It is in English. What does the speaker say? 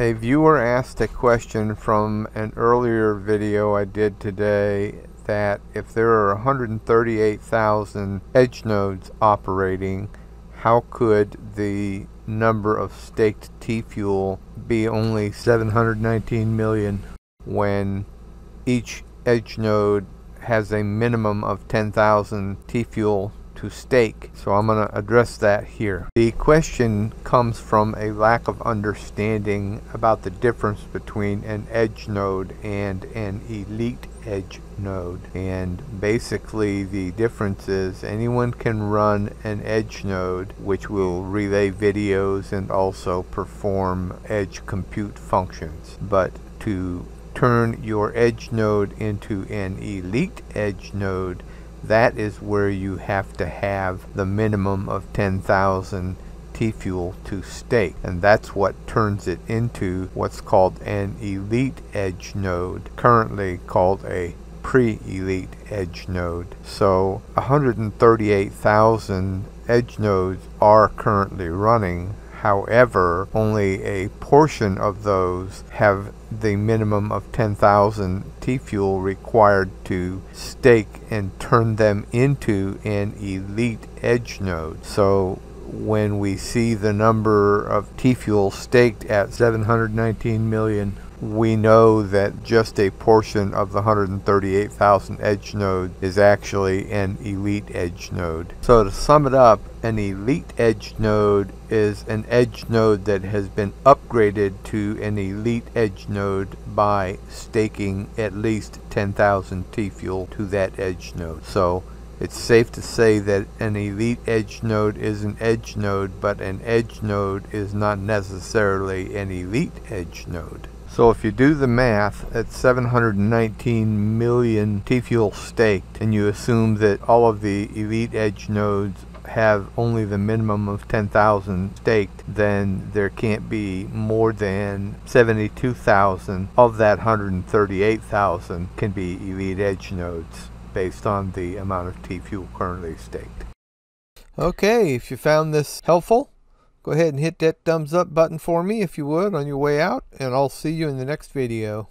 A viewer asked a question from an earlier video I did today that if there are 138,000 edge nodes operating, how could the number of staked T-fuel be only 719 million when each edge node has a minimum of 10,000 T-fuel to stake. So I'm going to address that here. The question comes from a lack of understanding about the difference between an edge node and an elite edge node. And basically the difference is anyone can run an edge node which will relay videos and also perform edge compute functions. But to turn your edge node into an elite edge node that is where you have to have the minimum of 10,000 T-fuel to stake. And that's what turns it into what's called an elite edge node currently called a pre-elite edge node. So 138,000 edge nodes are currently running However, only a portion of those have the minimum of 10,000 T-fuel required to stake and turn them into an elite edge node. So when we see the number of T-fuel staked at 719 million we know that just a portion of the 138,000 edge node is actually an elite edge node. So to sum it up, an elite edge node is an edge node that has been upgraded to an elite edge node by staking at least 10,000 T-fuel to that edge node. So it's safe to say that an elite edge node is an edge node, but an edge node is not necessarily an elite edge node. So if you do the math at 719 million T-fuel staked and you assume that all of the elite edge nodes have only the minimum of 10,000 staked, then there can't be more than 72,000 of that 138,000 can be elite edge nodes based on the amount of T-fuel currently staked. Okay, if you found this helpful, Go ahead and hit that thumbs up button for me if you would on your way out, and I'll see you in the next video.